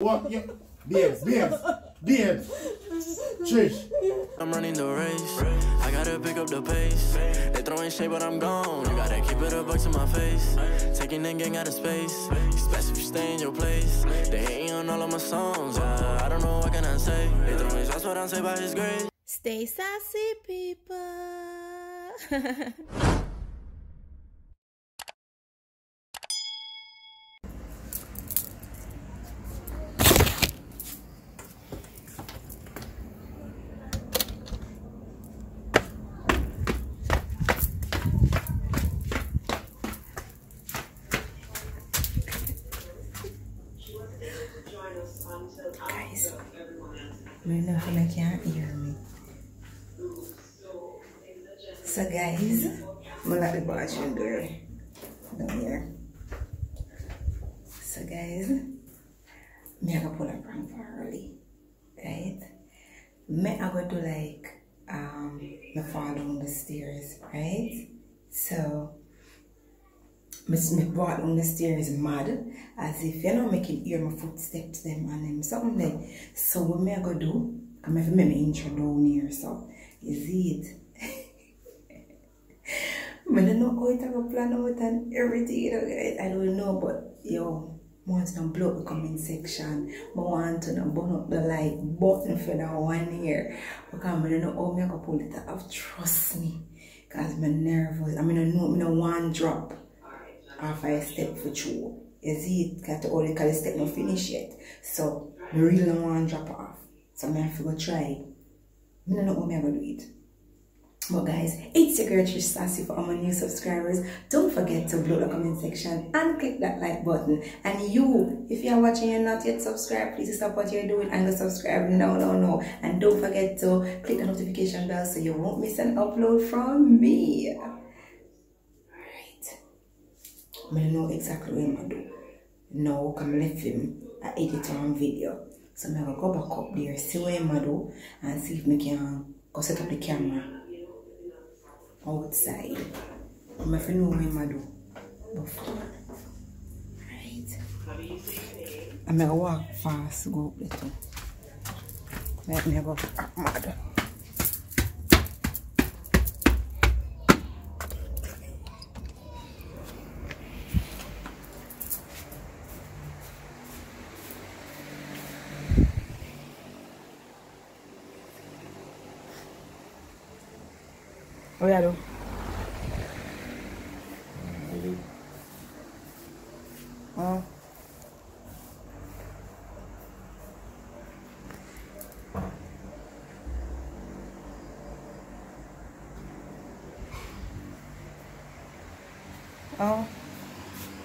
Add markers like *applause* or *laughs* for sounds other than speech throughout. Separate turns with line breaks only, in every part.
What? Yeah. Babes, babes, babes. Trish.
I'm running the race. I gotta pick up the pace. They throwing shade, but I'm gone. You gotta keep it a buck to my face. Taking that gang out of space. Especially if you stay in your place. They hating on all of my songs. Uh, I don't know what can I say. They throwing shots, but I'm saved by His grace.
Stay sassy, people. *laughs* Guys, me know if I can't hear me. So guys, I'm like the bathroom girl down here. So guys, me go pull a prank for early, right? Me I go do like um me fall down the stairs, right? So Miss me walk down the stairs mad as if you know making hear my footsteps them and them something like so what me I go do I'm to make my intro down here so is see it I how it have a plan out and everything you know I don't know but yo I want to blow up the comment section I want to burn up the like button for that one here because I don't know how I go pull it off trust me because I'm nervous I mean I know I don't want drop after I step for two. You see it got to only call step not finish yet. So I really don't want to drop off. So I have to go try. I don't know how I'm gonna do it. But guys, it's your girl Trish Sassy for all my new subscribers. Don't forget to blow the comment section and click that like button. And you, if you are watching and not yet subscribed, please stop what you're doing and go subscribe. No, no, no. And don't forget to click the notification bell so you won't miss an upload from me. I don't know exactly what I'm gonna do. Now, I'm left him I edit on video. So I'm gonna go back up there, see what I'm gonna do, and see if I can go set up the camera outside. Know what I'm gonna do before. Right. I'm gonna walk fast, go too. Let me go up mad. Do. Oh. Oh.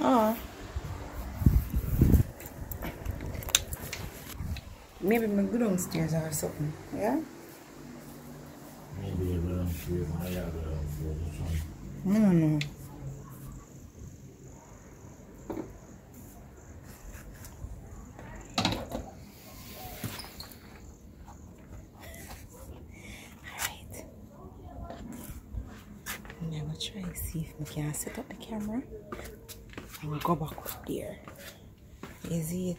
Oh. Maybe my go downstairs or something. Yeah?
Maybe around here, my other for this one.
No, no, no. Try and see if we can set up the camera and go back up there. See it?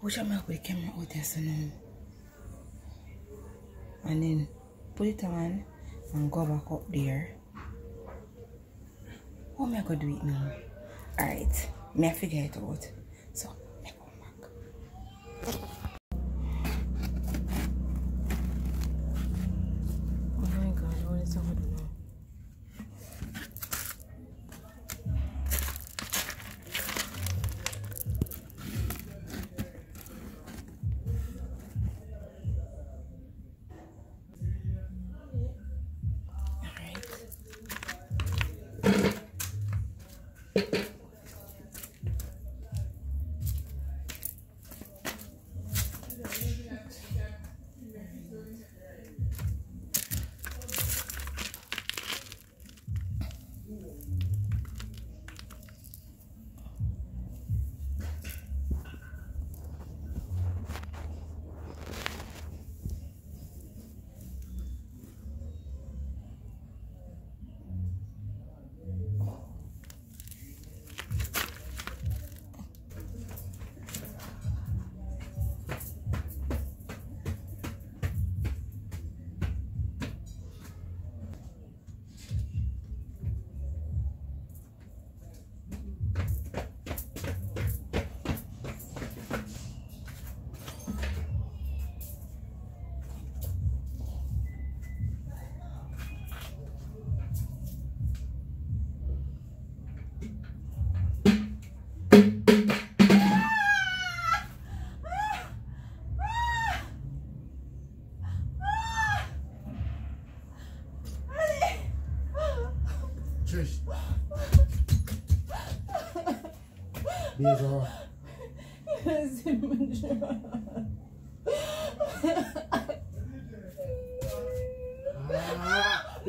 Which I'm with the camera out there so now. And then put it on and go back up there. What am I gonna do it now? Alright, may I figure it out.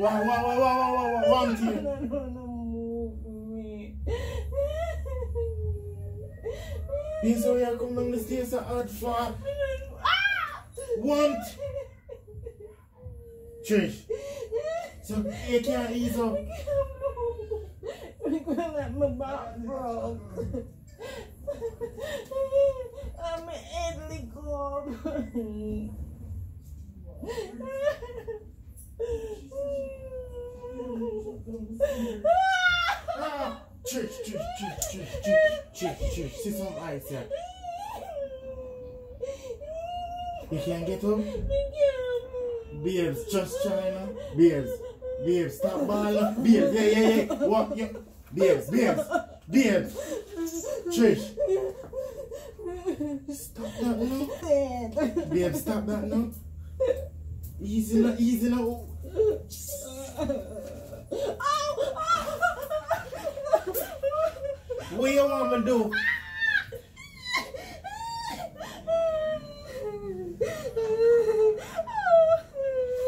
Ah, Wow, wow, wow, wow, wow, wow, wow, one thing. Babes, oh, you come down the stairs so hard for. Want. Trish. So, you can't ease up.
I'm about broke. I'm Italy cold.
Ah, Trish, Trish, Trish, Trish, Trish, Trish. See some ice here. You can't get up? Babes, just now. Babes, babes, stop balling. Babes, yeah, yeah, yeah. What? Yeah. Babes, babes, babes. Trish. Stop that now. Babes, stop that now. Easy now, easy now. Ah. What you want me to do?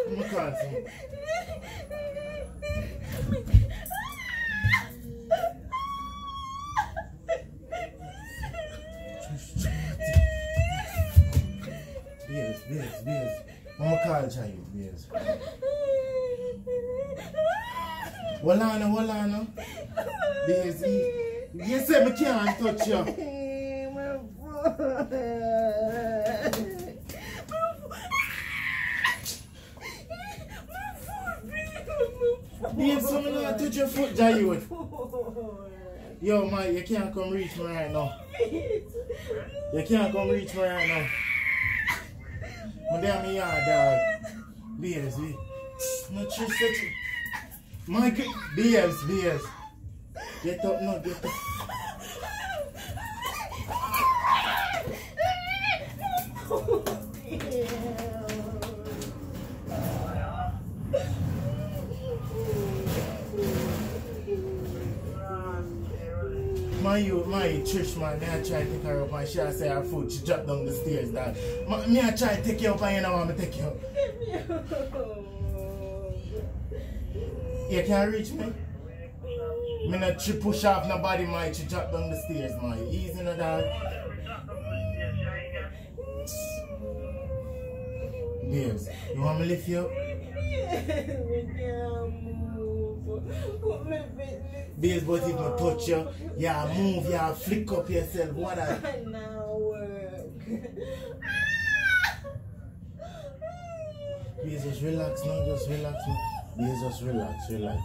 I'm gonna call some. Babes, babes, babes. I'm gonna call Chayo, babes. Hold on, now, hold on. now. Babes, you you said me can't touch you. Babes, so me not touch your foot, Chayo. Yo, man, you can't come reach me right now. You can't come reach me right now. My damn me yard, dog. We. No true such. My babes, babes. Get up, no, get up. My you, my Trish man, me I try to take her up and she a say her foot, she drop down the stairs. Ma- Me I try to take you up and you know me take you up. You can't reach me? Me not she push off nobody, my she drop down the stairs, my Easy no dog. Babes, you want me lift you up? Babes, but if I touch you, yeah, move, yeah, flick up yourself. What a *laughs*
now work.
Babes, just relax now, just relax now. Babes, just relax, relax.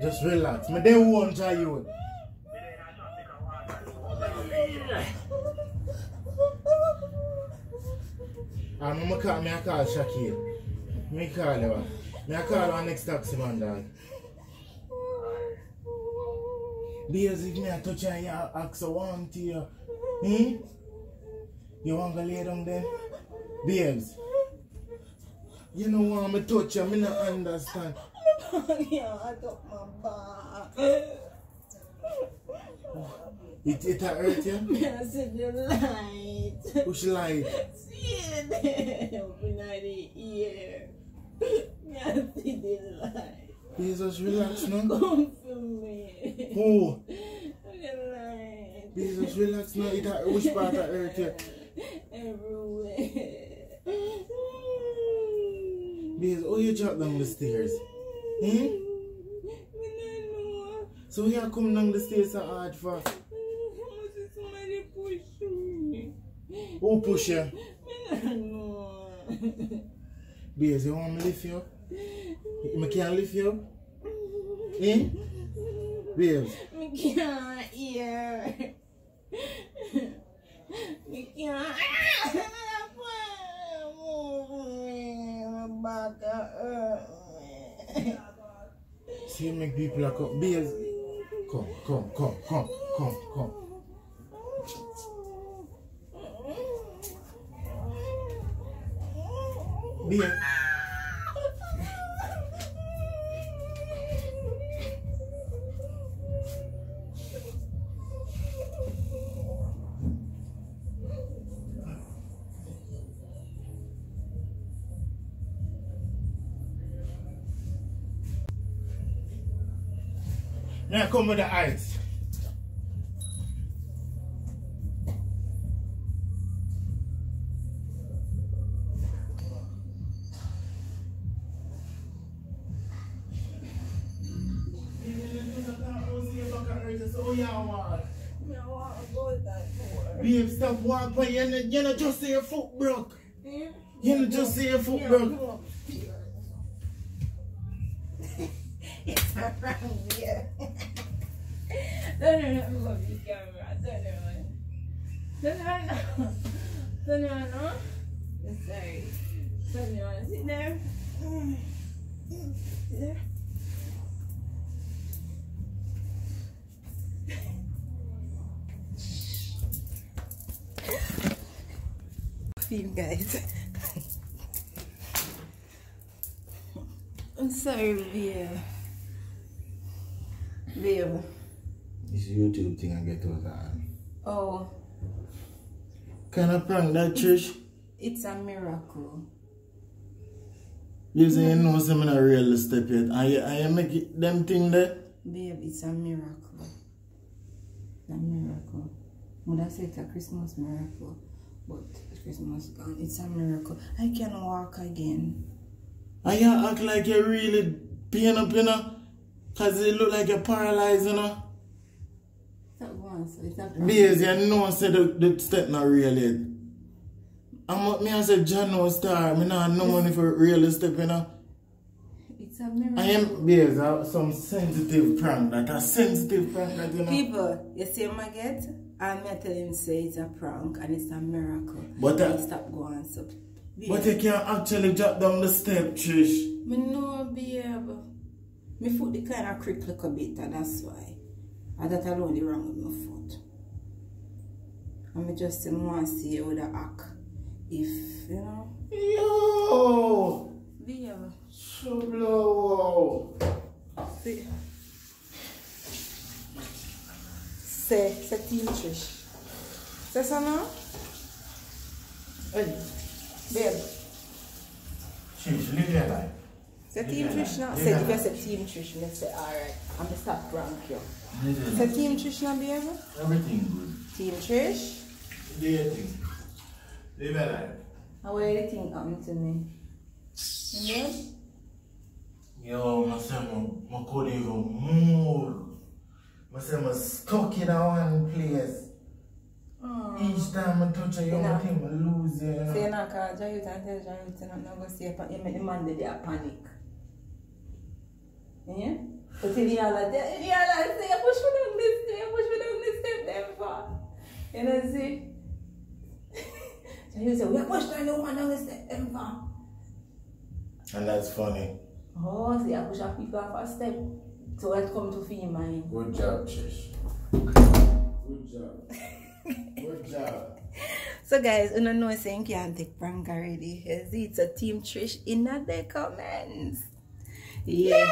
Just relax. Me they won't try you. I'm gonna call me I call Shakir. Me call you. Me I call our next taxi man dog. Babes, if me I touch you and you ask a one to you. Hmm? You want to lay down there? Babes. You know want me touch you, me not understand.
yeah, I got my back.
It, it hurt you?
I said the light.
Push light.
See it open the ear. I see the light.
Please relax now.
Come for me.
Who?
Light.
Please relax now. It which part a hurt you?
Everywhere.
Please, oh you drop down the stairs? Hmm?
Me not know.
So you come down the stairs so hard for?
I see somebody push me.
Who push you?
Me not know.
Please, you want me lift you up? Me can't lift you up? Eh? Babes,
Me can't hear. Me can't. Move me. My back hurt me.
see you make people like come. Babes, Mia. Now come with the
eyes. For.
Babe, stop walking. You know, you know just say your foot broke.
Yeah.
You know just say your foot
Yeah,
broke.
It's a prank, yeah. Turn around, love the *laughs* camera. Turn around. Turn around. Turn around, no? Sorry. Turn around. Sit there. Sit there.
You guys. I'm sorry, babe. Babe.
This YouTube thing I get out of
Oh,
Can I prank that Trish?
it's a miracle.
You say you know some not real step yet. And you, and you make it, them thing there?
Babe, it's a miracle. It's a miracle. Would I say it's a Christmas miracle? But Christmas gone. It's a miracle. I can walk again.
And you act like you're really pain up, you know? Cause it look like you're paralyzed, you know?
Stop going, so it's a
Because you know say the, the step not real yet. I'm me I say John no star, me not no money for real step, you know?
It's a miracle.
I am because I some sensitive prank, that a sensitive prank that you know.
People, you see my get? I'm not telling you say it's a prank and it's a miracle.
But
Please stop going so.
but you can't actually drop down the step, Trish.
Me know, babe. My foot the kind of creak like a bit and that's why. And that alone the wrong with my foot. And me just want to see how the act. If, you know.
Yo!
Babe.
So blow.
See. Team Trish. Say so now? Hey, babe.
Trish, live your life.
Say Team Trish now? Say, if you say Team Trish, me say, alright. I'm to stop prank you. Team Trish now, babe?
Everything good.
Team Trish?
Do your thing. Live your life.
How will you think happened to me? Know?
Yo, I say I, I couldn't even move. I say I'm stuck in one place. Oh. Each time I touch a young
Yeah.
thing, I lose you, you know.
Say now, call Jayut and tell Jayut to not go see you make the man there a panic. Yeah? But the other, the other say, push me down this step, push me down this step, them for. You know, see? *laughs* Jayut say, we push down the woman down the step, them for.
And that's funny.
Oh, see, I push up people off a step. So I come to feel mine.
Good job, Trish. Good job. Good job.
So guys, you don't know saying can't take prank already. You see, it's a team Trish in the comments. Yeah.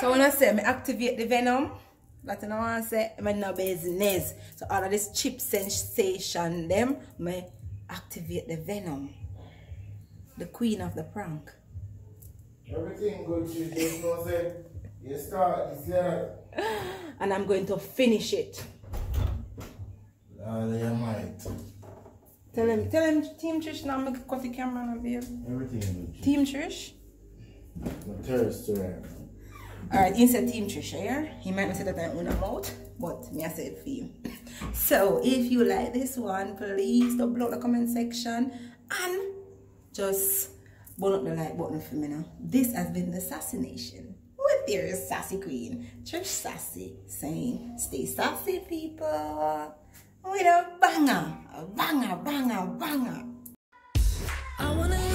So when I say me activate the venom, that you know what I say, I no business. So all of this chip sensation them, me activate the venom. The queen of the prank.
Everything good, Trish. Just know say, you start this year.
And I'm going to finish it.
All your might.
Tell him, tell him Team Trish now make cut the camera now, babe.
Everything good,
Team Trish.
I'm thirsty right now.
Alright, he said Team Trisha, yeah? He might not say that I'm on a mouth, but me I said for you. *laughs* So if you like this one, please don't blow the comment section and just burn up the like button for me now. This has been the assassination Nation with your sassy queen, Trish Sassy, saying stay sassy people with a banger, a banger, banger, banger.
I wanna